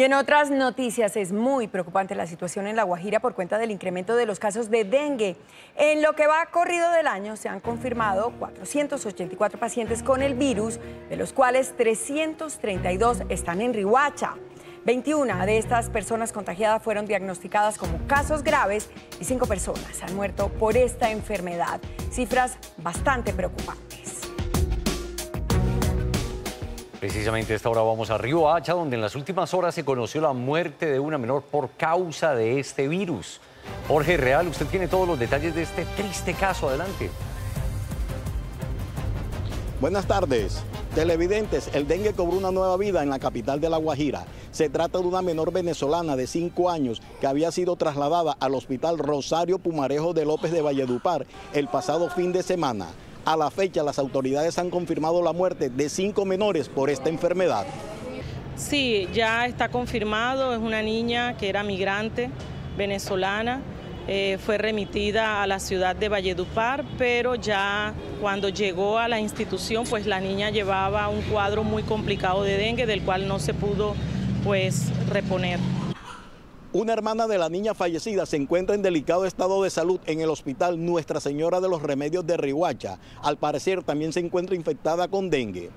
Y en otras noticias es muy preocupante la situación en La Guajira por cuenta del incremento de los casos de dengue. En lo que va corrido del año se han confirmado 484 pacientes con el virus, de los cuales 332 están en Rihuacha. 21 de estas personas contagiadas fueron diagnosticadas como casos graves y 5 personas han muerto por esta enfermedad. Cifras bastante preocupantes. Precisamente a esta hora vamos a Río Hacha, donde en las últimas horas se conoció la muerte de una menor por causa de este virus. Jorge Real, usted tiene todos los detalles de este triste caso. Adelante. Buenas tardes. Televidentes, el dengue cobró una nueva vida en la capital de La Guajira. Se trata de una menor venezolana de 5 años que había sido trasladada al hospital Rosario Pumarejo de López de Valledupar el pasado fin de semana. A la fecha, las autoridades han confirmado la muerte de cinco menores por esta enfermedad. Sí, ya está confirmado, es una niña que era migrante venezolana, eh, fue remitida a la ciudad de Valledupar, pero ya cuando llegó a la institución, pues la niña llevaba un cuadro muy complicado de dengue, del cual no se pudo pues reponer. Una hermana de la niña fallecida se encuentra en delicado estado de salud en el hospital Nuestra Señora de los Remedios de Rihuacha. Al parecer también se encuentra infectada con dengue.